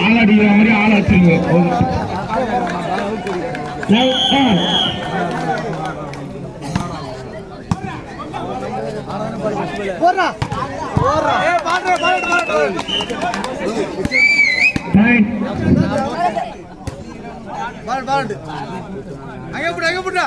ஆளாடிக்கிற மாதிரி ஆள் வச்சிருங்க அங்கே போட்டு அங்க போட்டா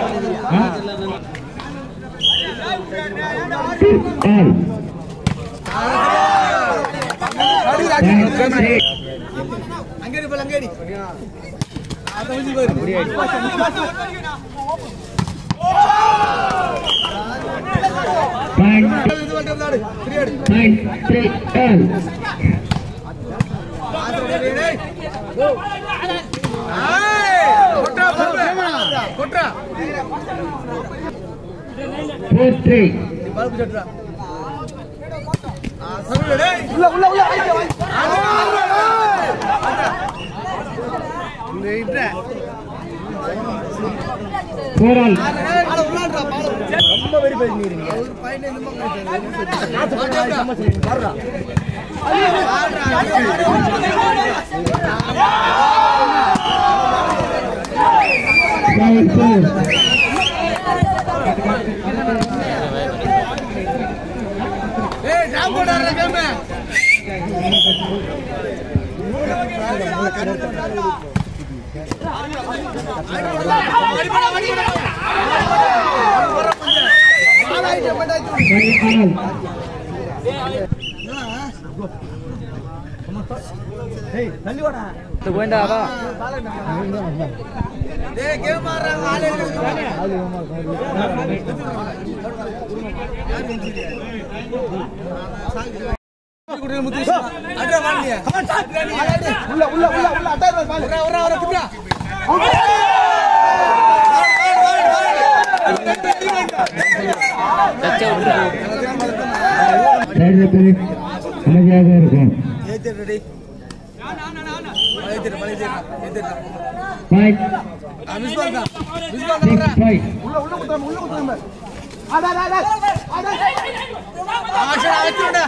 போட்டா பாலா எங்க தான் ஆடா ஆடா ஆடா ஒரு அடி அங்கடி போல அங்கடி அத வந்து பாரு இது வந்து விளையாடு பிரியாடு கொட்டா கொட்டா உள்ள உள்ள உள்ள ரொம்ப வெரி பண்ணிருங்க ஒரு பையன் இந்த ஏய் ஜாம் போடாத கேமே டேய் கேம் உள்ள உள்ள உள்ள உள்ள அட்டாக் அமைதியாக இருக்கும் ஏத்திரடி ஏத்திர பழைய ஏத்திர பாயிண்ட் மிஸ் பால் தான் மிஸ் பால் தான் ஃபைவ் உள்ள உள்ள குத்தாம உள்ள குத்தாம அட அட அட. அட. ஆஷா ஆச்சுடா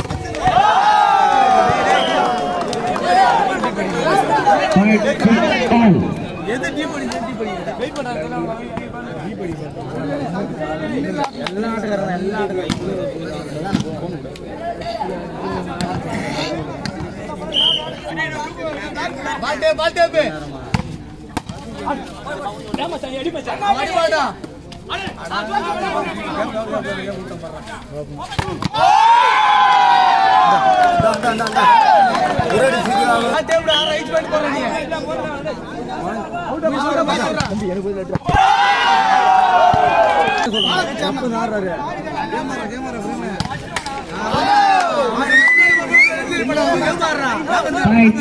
பாயிண்ட் சிக்ஸ் ஆல் எது டீ பண்ணி டீ பண்ணி வெயிட் பண்ணா எல்லா ஆட்டக்காரங்க எல்லா பால்டே பால்டே பே மச்சான் எடி மச்சான் வாடி வாடா எனக்கு பண்ணி போறேன் நீ பாயிண்ட்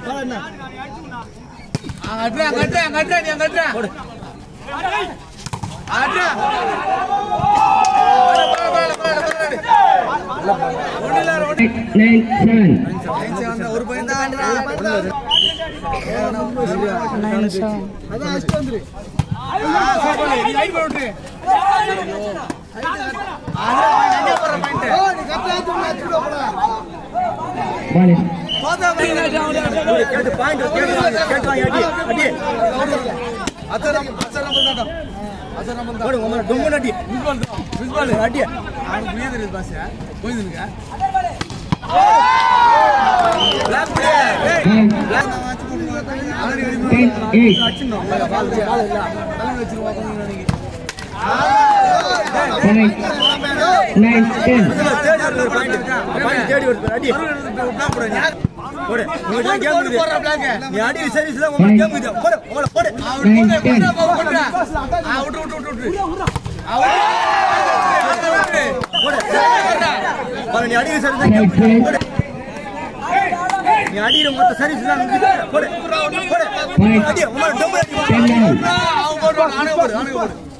செவன் அட்ரா அட்ரா அட்ரா நீ அட்ரா அட்ரா நைன் செவன் ஒரு பையன் தான் அதான் அஷ்டம் வந்துரு நீ ரைட் போட்டு ball ten eight point nine ten போடு நீ போடு போடு போடு. போடு போடு அடிக்கிற மொத்த சர்வீஸ் தான். போடு போடு. அடி உங்களை டபுள் அடி Ten nine. Right, eleven, ten.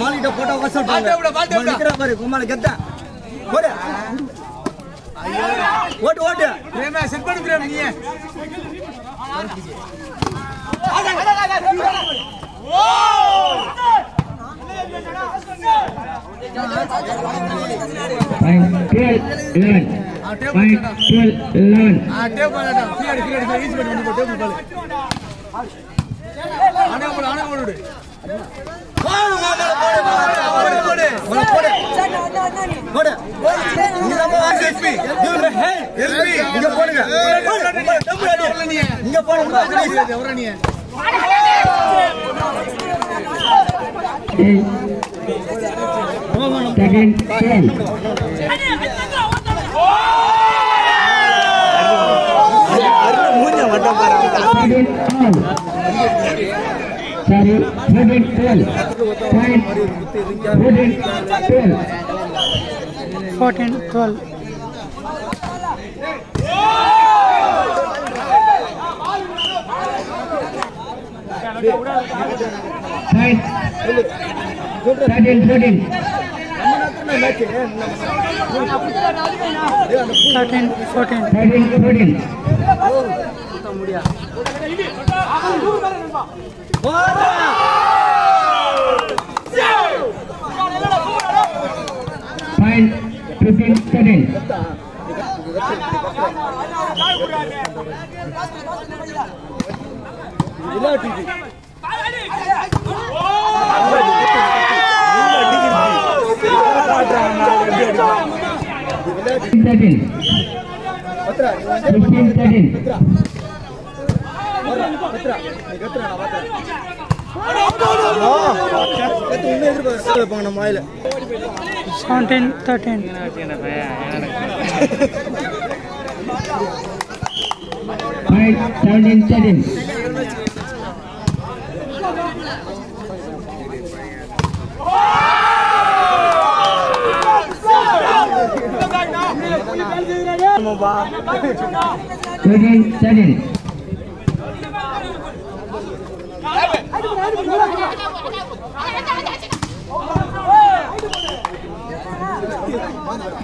மாலிட்ட போட்டா வசல் பாரு கும்மால கெத்த போடு ஓட்டு ஓட்டு Right, twelve, eleven. Right, twelve, eleven. போடு எஸ்பி ஹே எஸ்பி இங்க போடுங்க. Second, twelve. Credit all. Sorry, credit all. Point, credit 12. 14, 12. Point, 13, 13. 13, 14. 13, 14. முடியா Thirteen. Fifteen, thirteen. 17, 13. Point, seventeen, thirteen. Thirteen,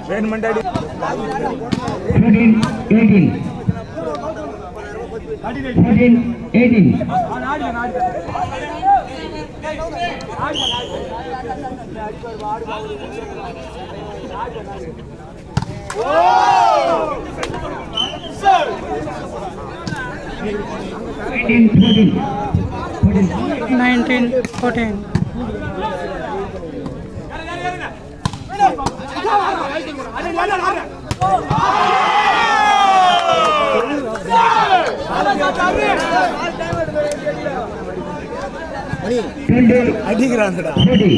ट्रेन मंडल eighteen eighteen eighteen eighteen thirteen Fourteen. 19, 14. Twenty, அடிக்கிறான்டா forty.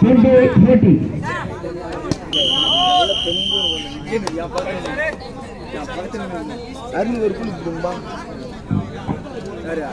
Twenty, forty. அறுநூறு புள்ளி குடும்பா பெரிய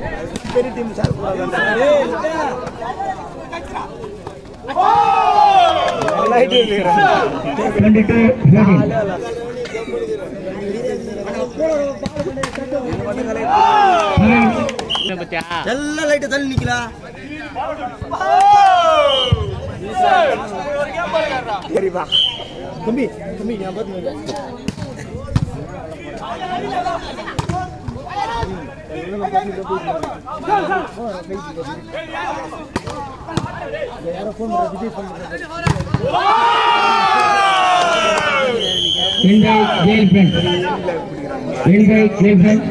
Very team sir. Light ஜெயில் பெண் பெண் jail பெண்